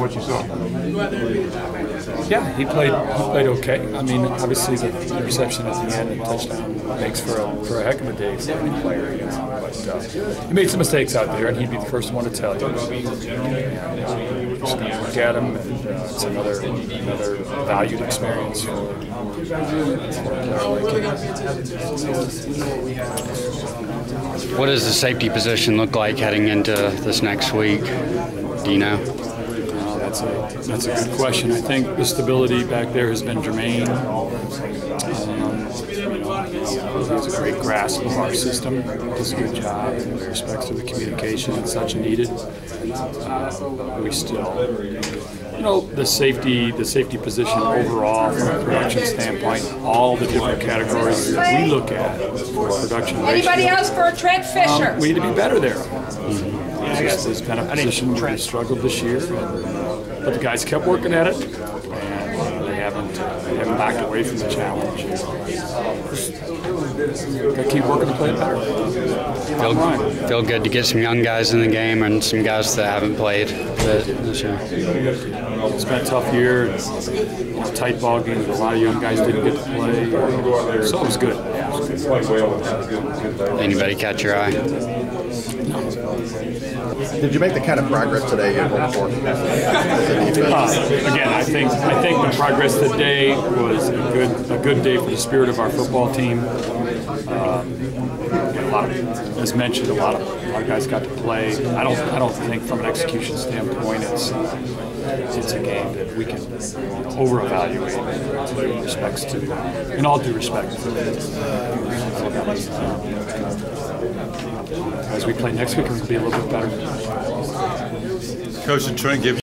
what you saw? Yeah, he played. He played okay. I mean, obviously the interception at the end and touchdown makes for a for a heck of a day for any player. You know? But uh, he made some mistakes out there, and he'd be the first one to tell you. And, uh, just gonna look at him, and uh, it's another another valued experience for. What does the safety position look like heading into this next week? Do you know? Uh, that's a that's a good question. I think the stability back there has been Jermaine. Um, he has a great grasp of our system. Does a good job in respects to the communication and such needed. Uh, we still, you know, the safety the safety position overall from a production standpoint, all the different categories that we look at for production Anybody ratio, else for a Trent Fisher? um, we need to be better there. It's, it's been a position where we struggled this year, and, but the guys kept working at it, and they haven't they haven't backed away from the challenge. Got to keep working to play better. Bottom line. Feel, feel good to get some young guys in the game and some guys that haven't played th- this year. It's been a tough year. and, you know, tight ball games. A lot of young guys didn't get to play, so it was good. Anybody catch your eye? Did you make the kind of progress today you hoped for? As a defense? Uh, again, I think I think the progress today was a good a good day for the spirit of our football team. Um, a lot of, as mentioned, a lot of guys got to play. I don't I don't think from an execution standpoint it's it's a game that we can over evaluate in respects to in all due respect. Um, as we play next week, it'll be a little bit better. Coach and Trent give